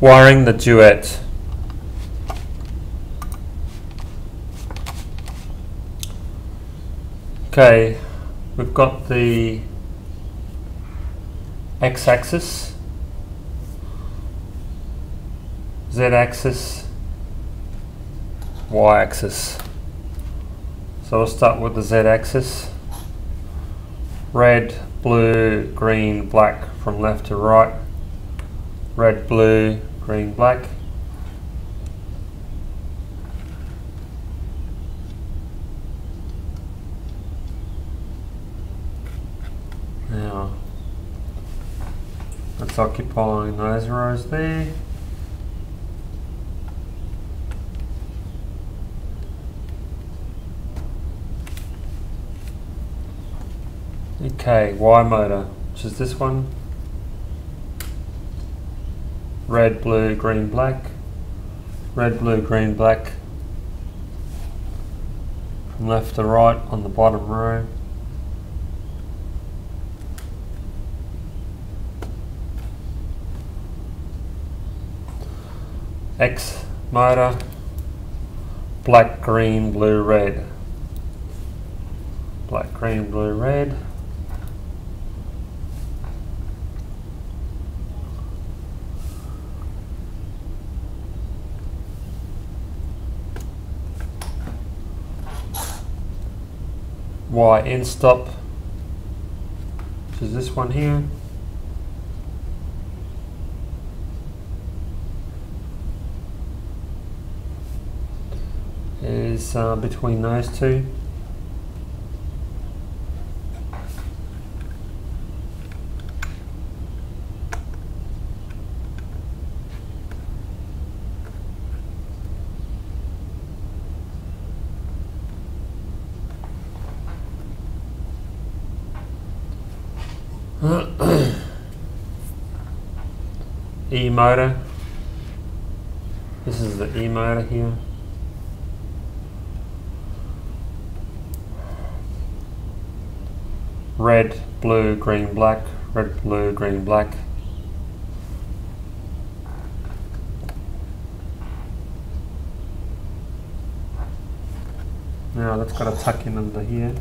Wiring the duet. Okay, we've got the x-axis, z-axis, y-axis. So we'll start with the z-axis. Red, blue, green, black from left to right. Red, blue, green, black. Now, that's occupying those rows there. Okay, Y motor, which is this one. Red, blue, green, black. Red, blue, green, black. From left to right on the bottom row. X motor, black, green, blue, red. Black, green, blue, red. Y end stop, which is this one here. Is uh, between those two. E motor. This is the E motor here. Red, blue, green, black. Red, blue, green, black. Now that's got to tuck in under here.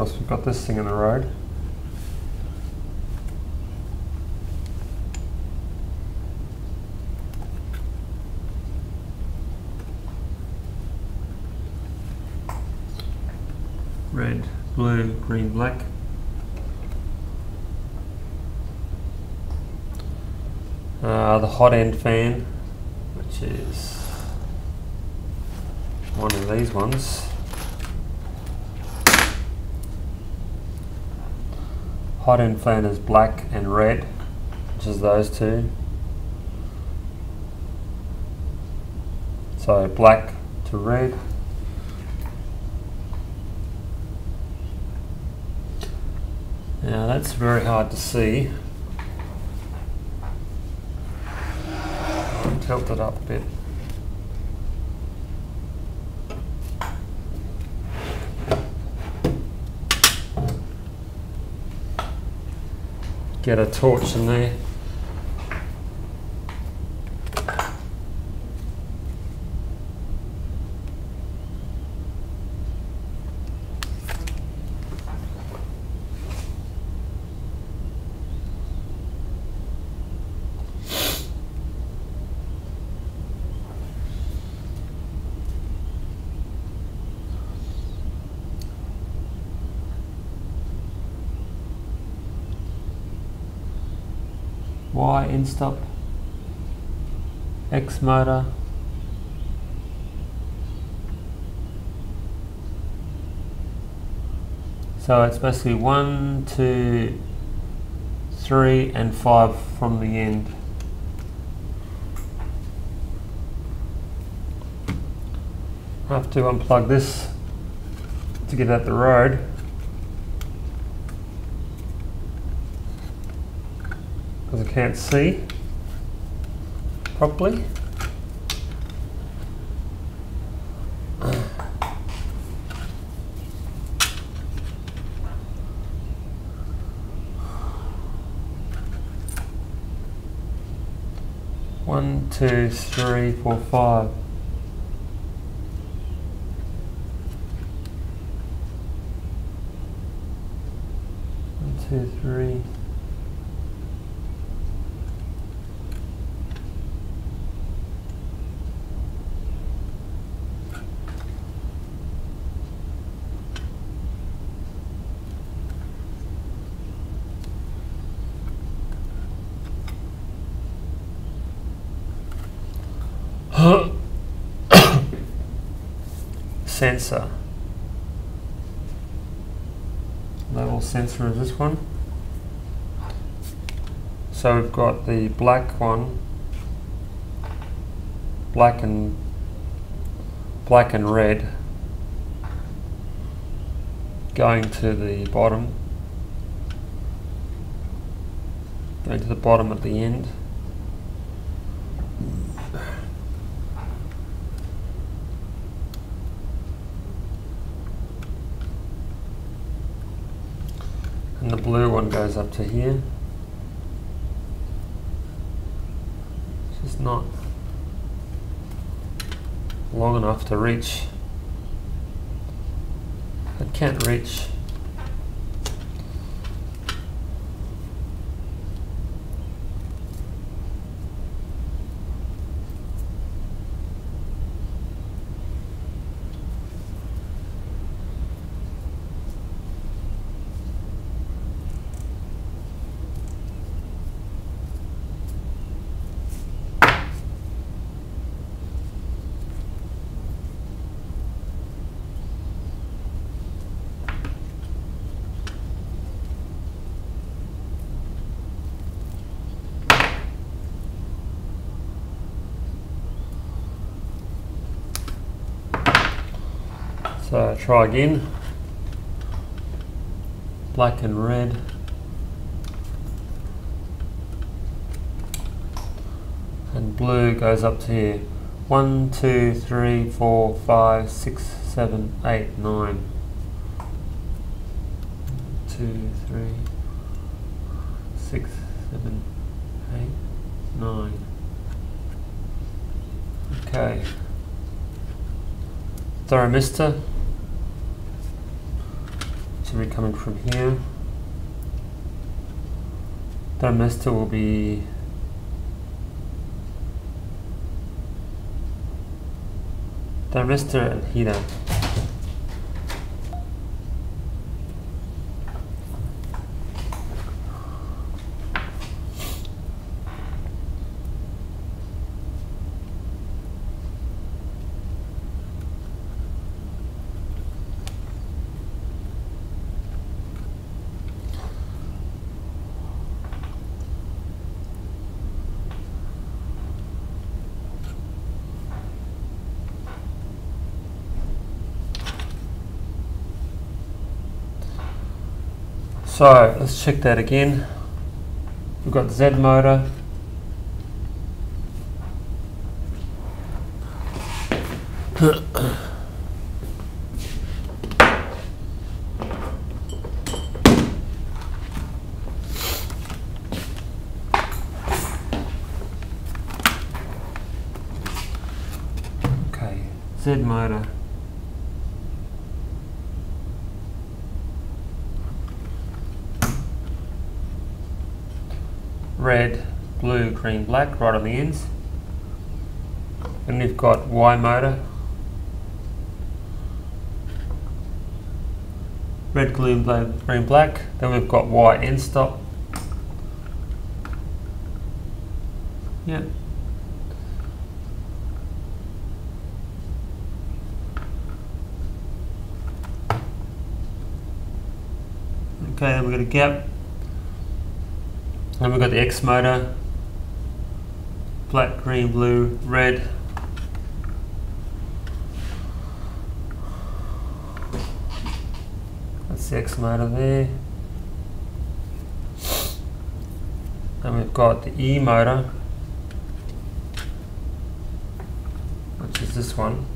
Plus we've got this thing in the road. red, blue, green, black. Uh, the hot end fan, which is one of these ones. Hot fan is black and red, which is those two. So black to red. Now that's very hard to see. Tilt it up a bit. Get a torch in there. Y end stop, X motor, so it's basically one, two, three, and five from the end. I have to unplug this to get out the road. can't see properly. One, two, three, four, five. One, two, three. Sensor. Level sensor is this one. So we've got the black one, black and black and red going to the bottom, going to the bottom at the end. And the blue one goes up to here. It's just not long enough to reach. It can't reach So try again. Black and red. And blue goes up to here. One, two, three, four, five, six, seven, eight, nine. Two, three, six, seven, eight, nine. Okay. Thermistor be coming from here. Thermistor will be thermistor and heater. So let's check that again. We've got Z motor. okay, Z motor. Red, blue, green, black right on the ends. And we've got Y motor. Red, blue, green, black. Then we've got Y end stop. Yep. Okay, then we've got a gap then we've got the X motor, black, green, blue, red. That's the X motor there. And we've got the E motor, which is this one.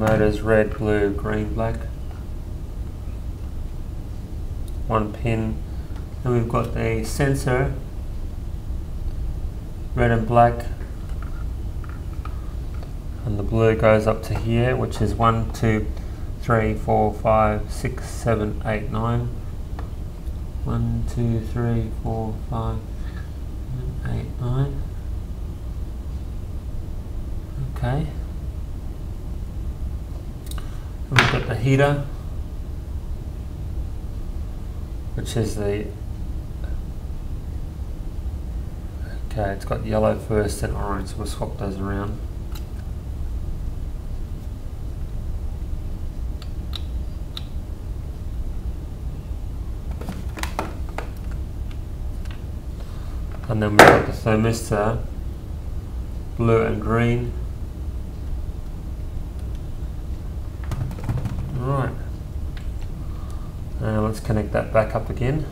E-motors red, blue, green, black. One pin. And we've got the sensor, red and black. And the blue goes up to here, which is one, two, three, four, five, six, seven, eight, nine. One, two, three, four, five, eight, nine. Okay. We've got the heater, which is the okay. It's got yellow first and orange. So we'll swap those around. And then we've got the thermistor, blue and green. Right. Now let's connect that back up again.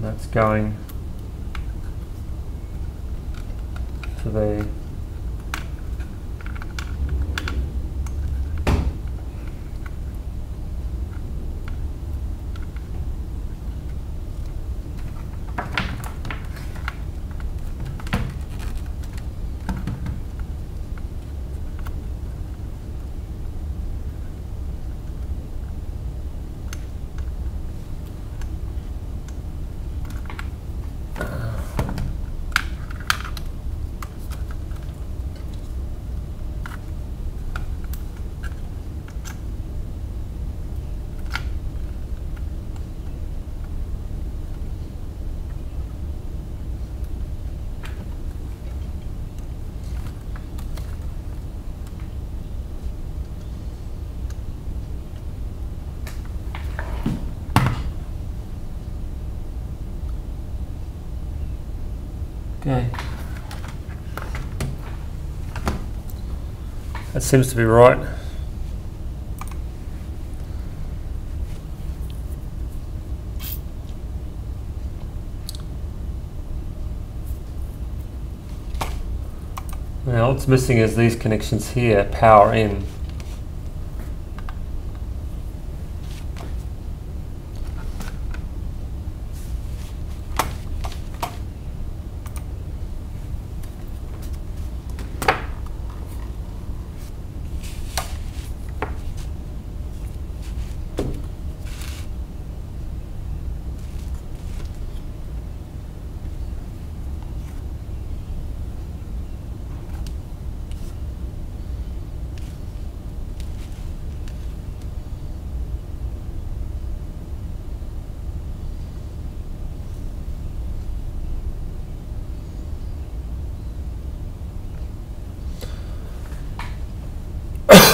That's going to the That seems to be right. Now what's missing is these connections here, power in.